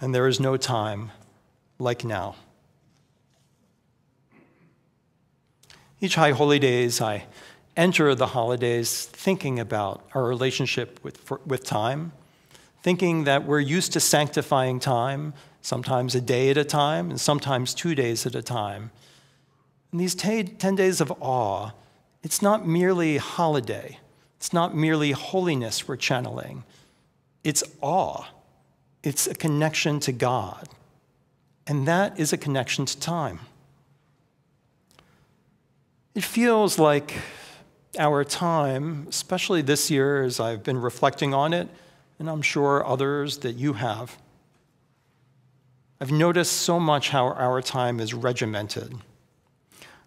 and there is no time like now. Each High Holy Days, I enter the holidays thinking about our relationship with, for, with time, thinking that we're used to sanctifying time, sometimes a day at a time, and sometimes two days at a time. And these 10 days of awe, it's not merely holiday, it's not merely holiness we're channeling, it's awe. It's a connection to God. And that is a connection to time. It feels like our time, especially this year as I've been reflecting on it, and I'm sure others that you have, I've noticed so much how our time is regimented.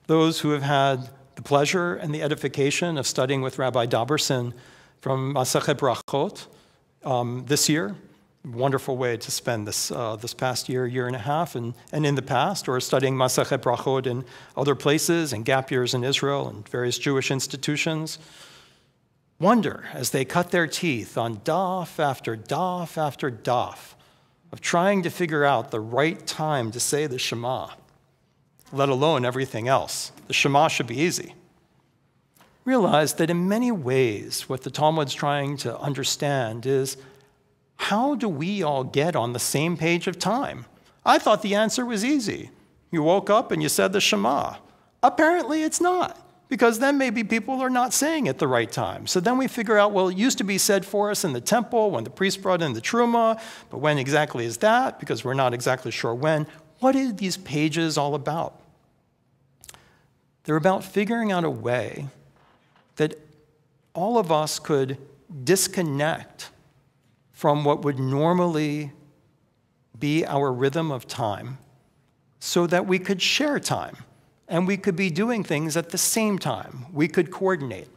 Those who have had the pleasure and the edification of studying with Rabbi Daberson from Masachet Brachot um, this year wonderful way to spend this, uh, this past year, year and a half, and, and in the past, or studying Masachet Brachot in other places and gap years in Israel and various Jewish institutions. Wonder as they cut their teeth on daf after daf after daf of trying to figure out the right time to say the Shema, let alone everything else. The Shema should be easy. Realize that in many ways, what the Talmud's trying to understand is how do we all get on the same page of time? I thought the answer was easy. You woke up and you said the Shema. Apparently, it's not, because then maybe people are not saying it the right time. So then we figure out, well, it used to be said for us in the temple when the priest brought in the truma, but when exactly is that? Because we're not exactly sure when. What are these pages all about? They're about figuring out a way that all of us could disconnect from what would normally be our rhythm of time so that we could share time and we could be doing things at the same time. We could coordinate.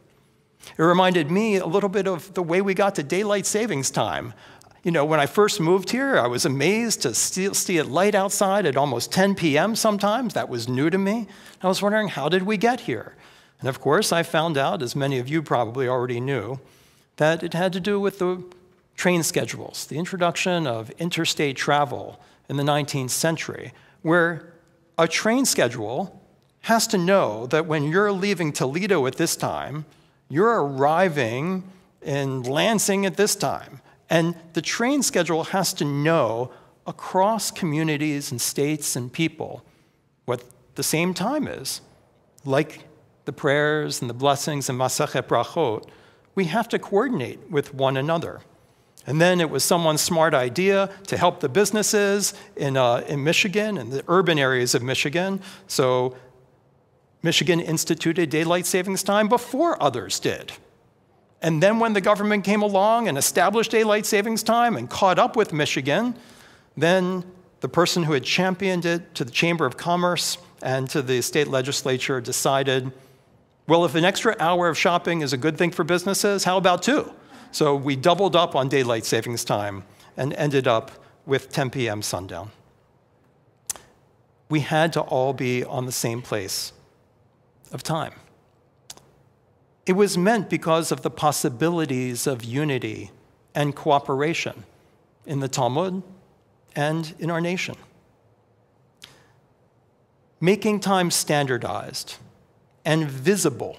It reminded me a little bit of the way we got to daylight savings time. You know, when I first moved here, I was amazed to see it light outside at almost 10 p.m. sometimes. That was new to me. I was wondering, how did we get here? And of course, I found out, as many of you probably already knew, that it had to do with the train schedules, the introduction of interstate travel in the 19th century, where a train schedule has to know that when you're leaving Toledo at this time, you're arriving in Lansing at this time. And the train schedule has to know across communities and states and people what the same time is. Like the prayers and the blessings in Masachet Brachot, we have to coordinate with one another. And then it was someone's smart idea to help the businesses in, uh, in Michigan and the urban areas of Michigan. So Michigan instituted daylight savings time before others did. And then when the government came along and established daylight savings time and caught up with Michigan, then the person who had championed it to the Chamber of Commerce and to the state legislature decided well, if an extra hour of shopping is a good thing for businesses, how about two? So we doubled up on daylight savings time and ended up with 10 p.m. sundown. We had to all be on the same place of time. It was meant because of the possibilities of unity and cooperation in the Talmud and in our nation. Making time standardized and visible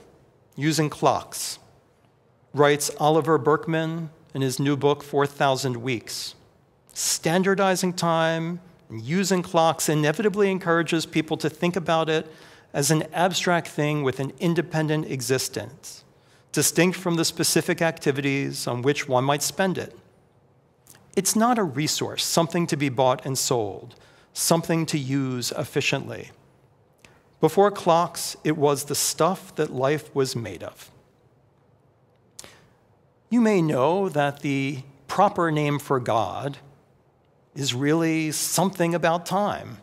using clocks writes Oliver Burkeman in his new book, 4,000 Weeks. Standardizing time and using clocks inevitably encourages people to think about it as an abstract thing with an independent existence, distinct from the specific activities on which one might spend it. It's not a resource, something to be bought and sold, something to use efficiently. Before clocks, it was the stuff that life was made of. You may know that the proper name for God is really something about time.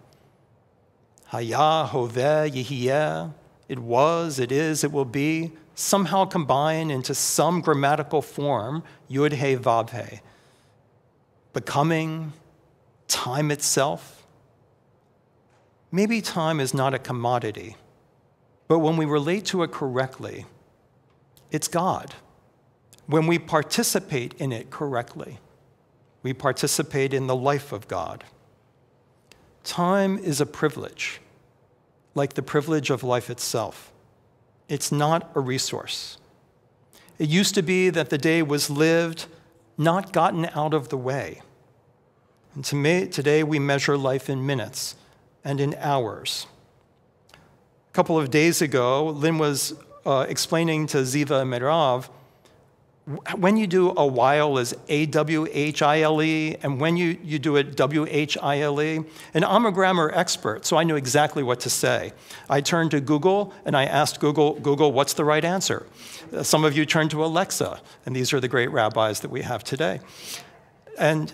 Haya, Hoveh, Yehiyeh, it was, it is, it will be, somehow combined into some grammatical form, Yud He Vav He. Becoming, time itself. Maybe time is not a commodity, but when we relate to it correctly, it's God when we participate in it correctly. we participate in the life of God. Time is a privilege, like the privilege of life itself. It's not a resource. It used to be that the day was lived, not gotten out of the way. And today we measure life in minutes and in hours. A couple of days ago, Lynn was uh, explaining to Ziva and Merav when you do a while is A W H I L E, and when you, you do it W H I L E. And I'm a grammar expert, so I knew exactly what to say. I turned to Google and I asked Google, Google, what's the right answer? Uh, some of you turned to Alexa, and these are the great rabbis that we have today. And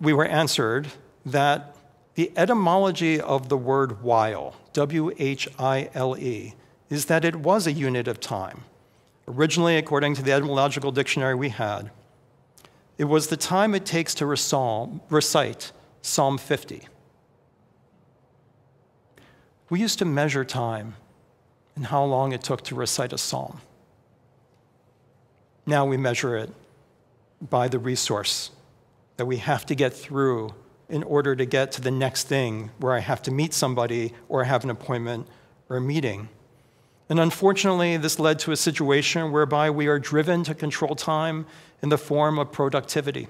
we were answered that the etymology of the word while, W H I L E, is that it was a unit of time. Originally, according to the etymological dictionary we had, it was the time it takes to recite Psalm 50. We used to measure time and how long it took to recite a psalm. Now we measure it by the resource that we have to get through in order to get to the next thing where I have to meet somebody or have an appointment or a meeting. And unfortunately, this led to a situation whereby we are driven to control time in the form of productivity.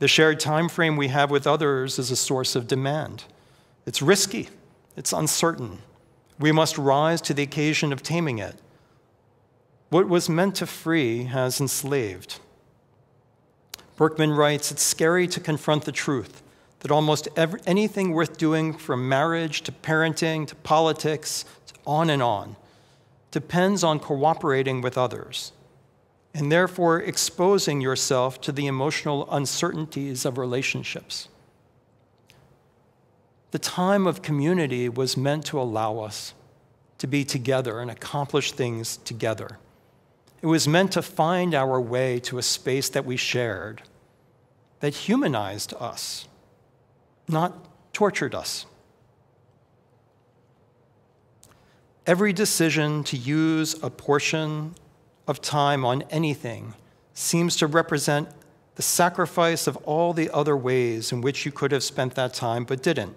The shared time frame we have with others is a source of demand. It's risky, it's uncertain. We must rise to the occasion of taming it. What was meant to free has enslaved. Burkeman writes It's scary to confront the truth that almost every, anything worth doing, from marriage to parenting to politics on and on, depends on cooperating with others and therefore exposing yourself to the emotional uncertainties of relationships. The time of community was meant to allow us to be together and accomplish things together. It was meant to find our way to a space that we shared, that humanized us, not tortured us. Every decision to use a portion of time on anything seems to represent the sacrifice of all the other ways in which you could have spent that time but didn't.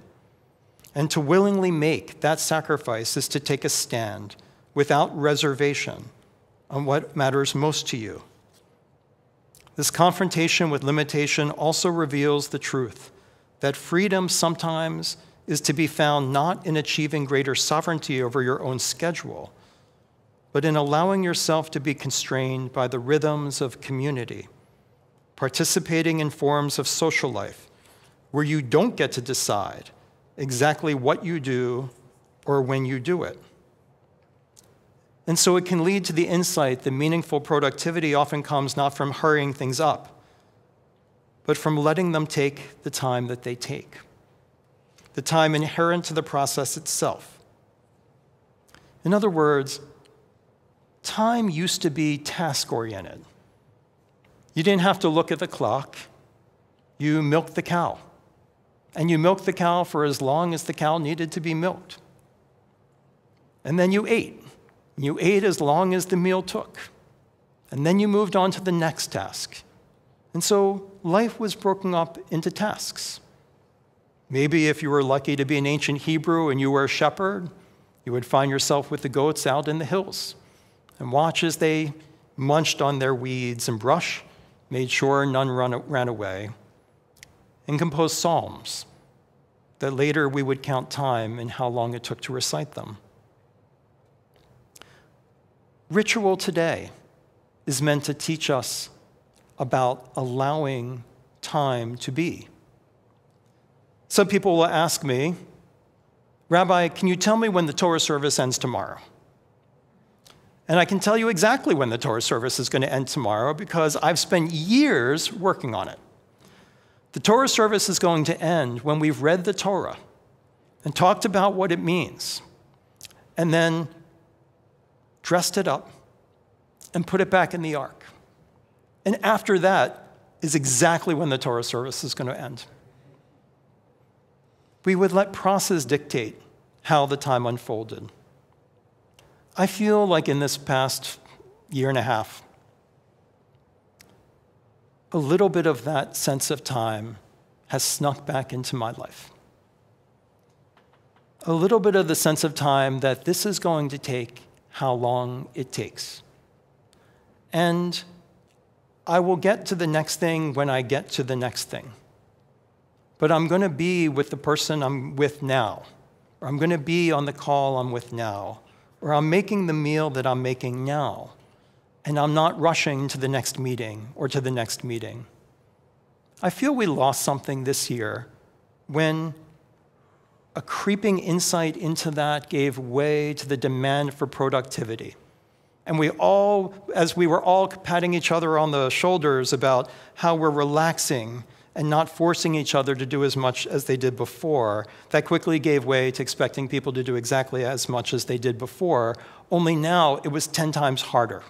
And to willingly make that sacrifice is to take a stand without reservation on what matters most to you. This confrontation with limitation also reveals the truth that freedom sometimes is to be found not in achieving greater sovereignty over your own schedule, but in allowing yourself to be constrained by the rhythms of community, participating in forms of social life where you don't get to decide exactly what you do or when you do it. And so it can lead to the insight that meaningful productivity often comes not from hurrying things up, but from letting them take the time that they take the time inherent to the process itself. In other words, time used to be task oriented. You didn't have to look at the clock, you milked the cow. And you milked the cow for as long as the cow needed to be milked. And then you ate. You ate as long as the meal took. And then you moved on to the next task. And so life was broken up into tasks. Maybe if you were lucky to be an ancient Hebrew and you were a shepherd, you would find yourself with the goats out in the hills and watch as they munched on their weeds and brush, made sure none run, ran away, and composed psalms that later we would count time and how long it took to recite them. Ritual today is meant to teach us about allowing time to be. Some people will ask me, Rabbi, can you tell me when the Torah service ends tomorrow? And I can tell you exactly when the Torah service is going to end tomorrow because I've spent years working on it. The Torah service is going to end when we've read the Torah and talked about what it means, and then dressed it up and put it back in the ark. And after that is exactly when the Torah service is going to end we would let process dictate how the time unfolded. I feel like in this past year and a half, a little bit of that sense of time has snuck back into my life. A little bit of the sense of time that this is going to take how long it takes. And I will get to the next thing when I get to the next thing. But I'm going to be with the person I'm with now, or I'm going to be on the call I'm with now, or I'm making the meal that I'm making now, and I'm not rushing to the next meeting or to the next meeting. I feel we lost something this year when a creeping insight into that gave way to the demand for productivity. And we all, as we were all patting each other on the shoulders about how we're relaxing and not forcing each other to do as much as they did before, that quickly gave way to expecting people to do exactly as much as they did before, only now it was 10 times harder.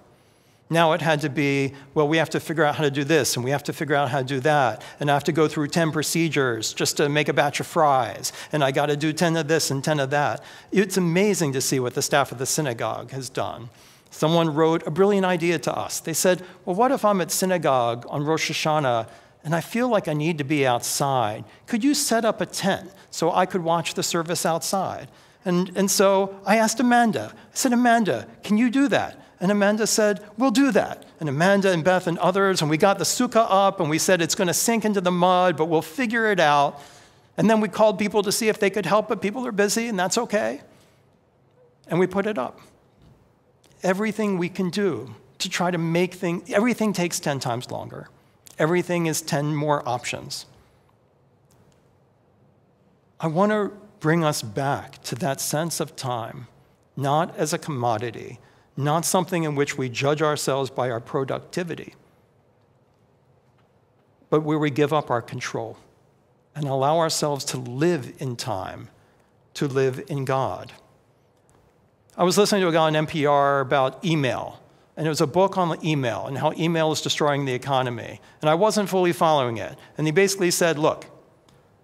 Now it had to be, well, we have to figure out how to do this, and we have to figure out how to do that, and I have to go through 10 procedures just to make a batch of fries, and I got to do 10 of this and 10 of that. It's amazing to see what the staff of the synagogue has done. Someone wrote a brilliant idea to us. They said, Well, what if I'm at synagogue on Rosh Hashanah and I feel like I need to be outside? Could you set up a tent so I could watch the service outside? And, and so I asked Amanda, I said, Amanda, can you do that? And Amanda said, We'll do that. And Amanda and Beth and others, and we got the sukkah up and we said it's going to sink into the mud, but we'll figure it out. And then we called people to see if they could help, but people are busy, and that's okay. And we put it up everything we can do to try to make things, everything takes 10 times longer. Everything is 10 more options. I want to bring us back to that sense of time, not as a commodity, not something in which we judge ourselves by our productivity, but where we give up our control and allow ourselves to live in time, to live in God. I was listening to a guy on NPR about email, and it was a book on the email and how email is destroying the economy. And I wasn't fully following it. And he basically said, look,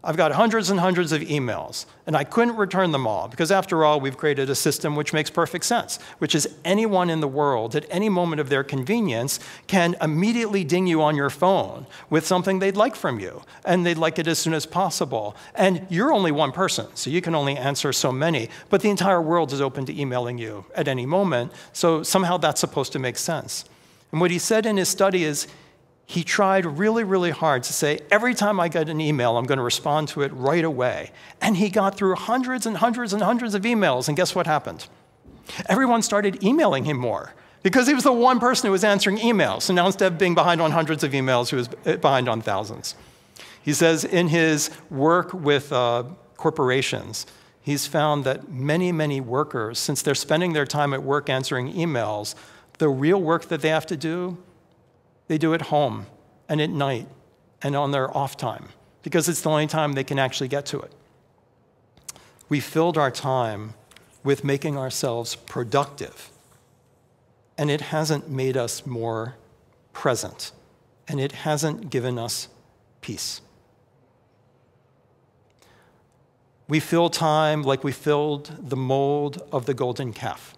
I've got hundreds and hundreds of emails, and I couldn't return them all because, after all, we've created a system which makes perfect sense, which is anyone in the world at any moment of their convenience can immediately ding you on your phone with something they'd like from you, and they'd like it as soon as possible. And you're only one person, so you can only answer so many, but the entire world is open to emailing you at any moment, so somehow that's supposed to make sense. And what he said in his study is he tried really, really hard to say, every time I get an email, I'm going to respond to it right away. And he got through hundreds and hundreds and hundreds of emails, and guess what happened? Everyone started emailing him more because he was the one person who was answering emails. So now instead of being behind on hundreds of emails, he was behind on thousands. He says in his work with uh, corporations, he's found that many, many workers, since they're spending their time at work answering emails, the real work that they have to do they do it home and at night and on their off time because it's the only time they can actually get to it. We filled our time with making ourselves productive, and it hasn't made us more present, and it hasn't given us peace. We fill time like we filled the mold of the golden calf.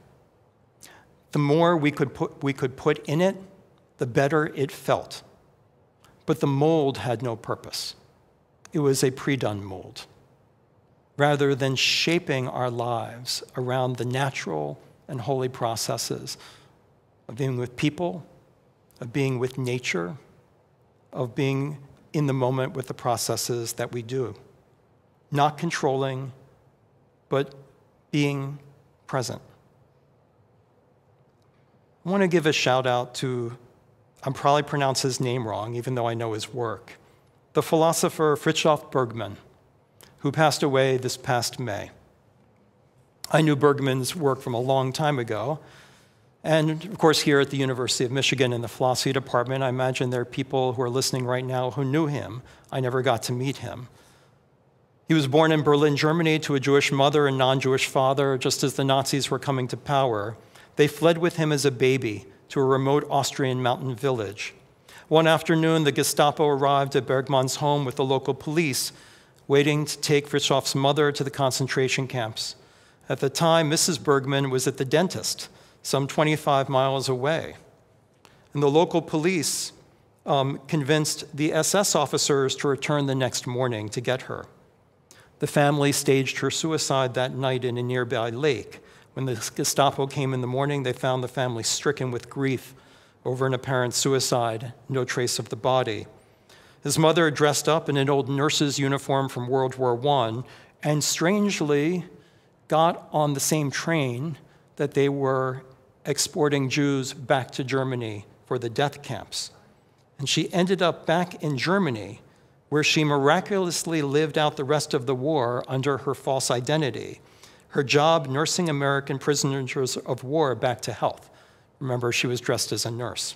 The more we could put, we could put in it, the better it felt. But the mold had no purpose, it was a pre done mold. Rather than shaping our lives around the natural and holy processes of being with people, of being with nature, of being in the moment with the processes that we do. Not controlling, but being present. I want to give a shout out to I'm probably pronounce his name wrong, even though I know his work. The philosopher Frithjof Bergmann, who passed away this past May. I knew Bergmann's work from a long time ago. And of course, here at the University of Michigan in the philosophy department, I imagine there are people who are listening right now who knew him. I never got to meet him. He was born in Berlin, Germany, to a Jewish mother and non Jewish father, just as the Nazis were coming to power. They fled with him as a baby to a remote Austrian mountain village. One afternoon, the Gestapo arrived at Bergmann's home with the local police, waiting to take Frithjof's mother to the concentration camps. At the time, Mrs. Bergmann was at the dentist, some 25 miles away. And the local police um, convinced the SS officers to return the next morning to get her. The family staged her suicide that night in a nearby lake. When the Gestapo came in the morning, they found the family stricken with grief over an apparent suicide, no trace of the body. His mother dressed up in an old nurse's uniform from World War I and strangely got on the same train that they were exporting Jews back to Germany for the death camps. And she ended up back in Germany, where she miraculously lived out the rest of the war under her false identity. Her job nursing American prisoners of war back to health. Remember, she was dressed as a nurse.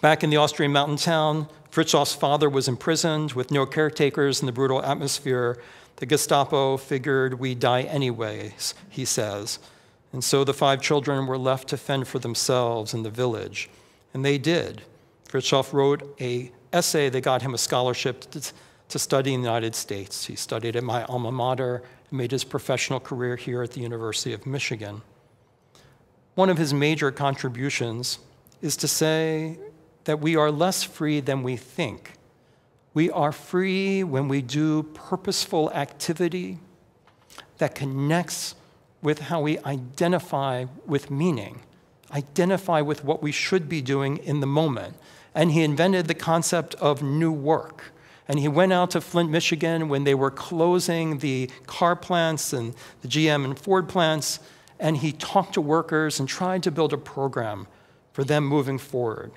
Back in the Austrian mountain town, Frithjof's father was imprisoned with no caretakers in the brutal atmosphere. The Gestapo figured we'd die anyways, he says. And so the five children were left to fend for themselves in the village. And they did. Frithjof wrote a essay that got him a scholarship to, to study in the United States. He studied at my alma mater made his professional career here at the University of Michigan. One of his major contributions is to say that we are less free than we think. We are free when we do purposeful activity that connects with how we identify with meaning, identify with what we should be doing in the moment. And he invented the concept of new work. And he went out to Flint, Michigan when they were closing the car plants and the GM and Ford plants, and he talked to workers and tried to build a program for them moving forward.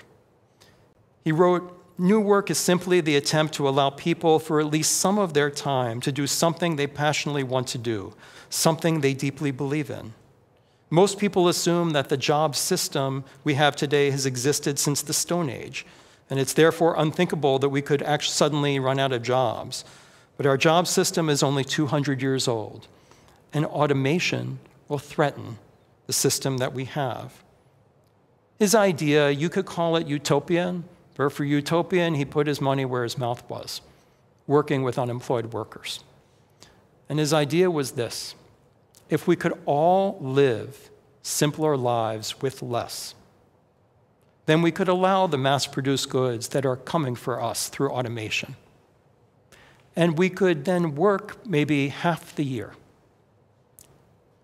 He wrote, New work is simply the attempt to allow people for at least some of their time to do something they passionately want to do, something they deeply believe in. Most people assume that the job system we have today has existed since the Stone Age, and it's therefore unthinkable that we could actually suddenly run out of jobs. But our job system is only 200 years old, and automation will threaten the system that we have. His idea, you could call it utopian, but for utopian, he put his money where his mouth was, working with unemployed workers. And his idea was this if we could all live simpler lives with less, then we could allow the mass produced goods that are coming for us through automation. And we could then work maybe half the year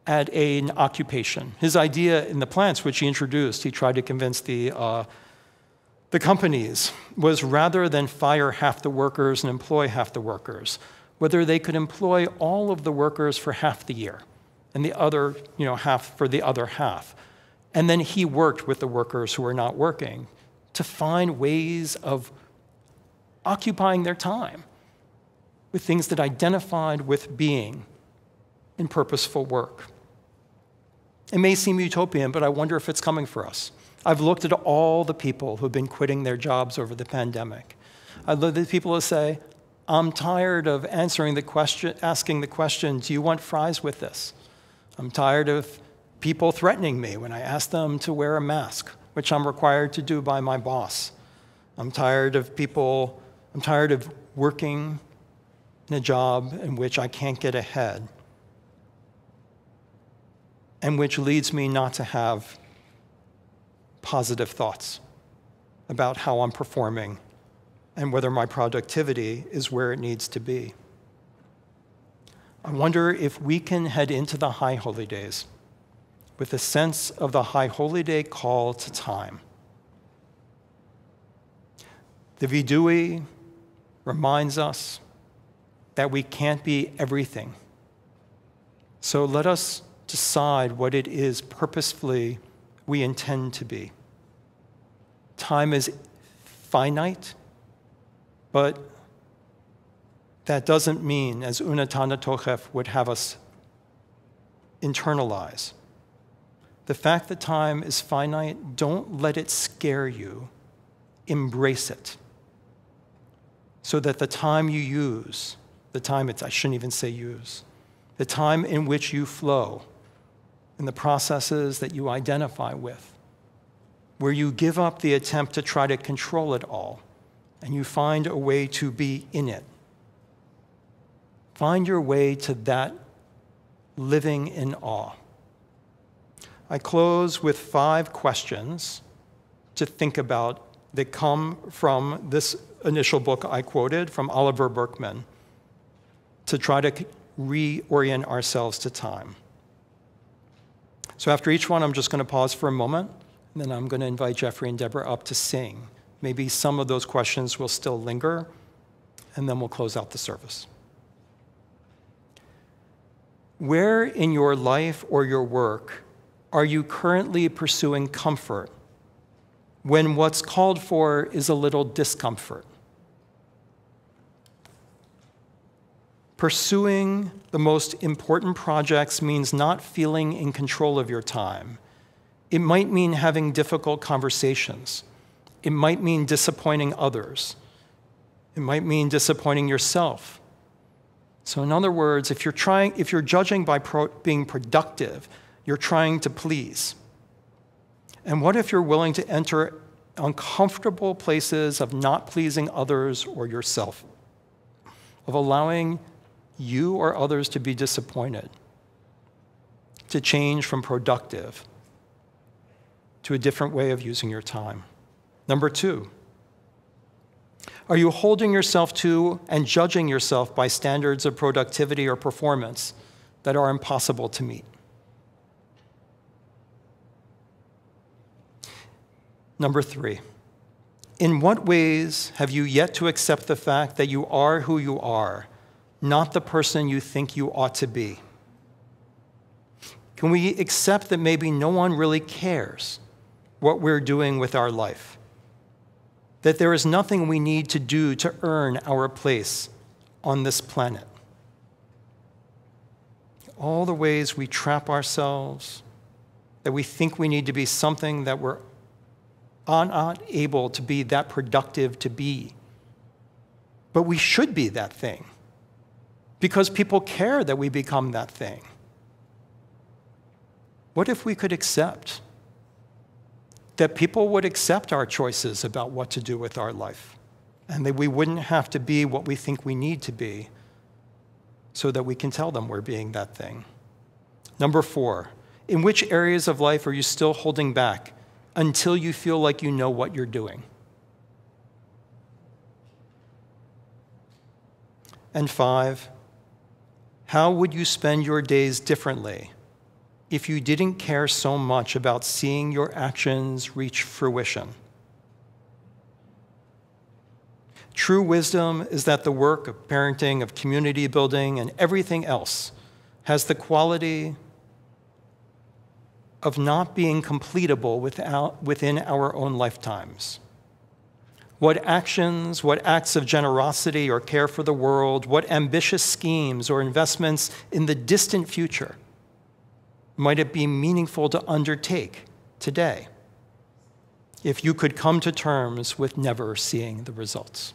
at an occupation. His idea in the plants, which he introduced, he tried to convince the, uh, the companies, was rather than fire half the workers and employ half the workers, whether they could employ all of the workers for half the year and the other you know, half for the other half. And then he worked with the workers who were not working to find ways of occupying their time with things that identified with being in purposeful work. It may seem utopian, but I wonder if it's coming for us. I've looked at all the people who've been quitting their jobs over the pandemic. I've looked at people who say, I'm tired of answering the question, asking the question, do you want fries with this? I'm tired of people threatening me when I ask them to wear a mask, which I'm required to do by my boss. I'm tired of people, I'm tired of working in a job in which I can't get ahead and which leads me not to have positive thoughts about how I'm performing and whether my productivity is where it needs to be. I wonder if we can head into the high holy days with a sense of the high holy day call to time. The Vidui reminds us that we can't be everything. So let us decide what it is purposefully we intend to be. Time is finite, but that doesn't mean, as Unetana Tochef would have us internalize, the fact that time is finite, don't let it scare you. Embrace it. So that the time you use, the time it's, I shouldn't even say use, the time in which you flow, in the processes that you identify with, where you give up the attempt to try to control it all and you find a way to be in it. Find your way to that living in awe. I close with five questions to think about that come from this initial book I quoted from Oliver Burkeman to try to reorient ourselves to time. So after each one, I'm just going to pause for a moment, and then I'm going to invite Jeffrey and Deborah up to sing. Maybe some of those questions will still linger, and then we'll close out the service. Where in your life or your work are you currently pursuing comfort when what's called for is a little discomfort? Pursuing the most important projects means not feeling in control of your time. It might mean having difficult conversations. It might mean disappointing others. It might mean disappointing yourself. So, in other words, if you're, trying, if you're judging by pro- being productive, you're trying to please. And what if you're willing to enter uncomfortable places of not pleasing others or yourself, of allowing you or others to be disappointed, to change from productive to a different way of using your time? Number two, are you holding yourself to and judging yourself by standards of productivity or performance that are impossible to meet? Number three, in what ways have you yet to accept the fact that you are who you are, not the person you think you ought to be? Can we accept that maybe no one really cares what we're doing with our life? that there is nothing we need to do to earn our place on this planet. All the ways we trap ourselves, that we think we need to be something that we're not able to be that productive to be. But we should be that thing because people care that we become that thing. What if we could accept that people would accept our choices about what to do with our life, and that we wouldn't have to be what we think we need to be so that we can tell them we're being that thing. Number four, in which areas of life are you still holding back until you feel like you know what you're doing? And five, how would you spend your days differently if you didn't care so much about seeing your actions reach fruition. True wisdom is that the work of parenting, of community building, and everything else has the quality of not being completable without, within our own lifetimes. What actions, what acts of generosity or care for the world, what ambitious schemes or investments in the distant future might it be meaningful to undertake today if you could come to terms with never seeing the results?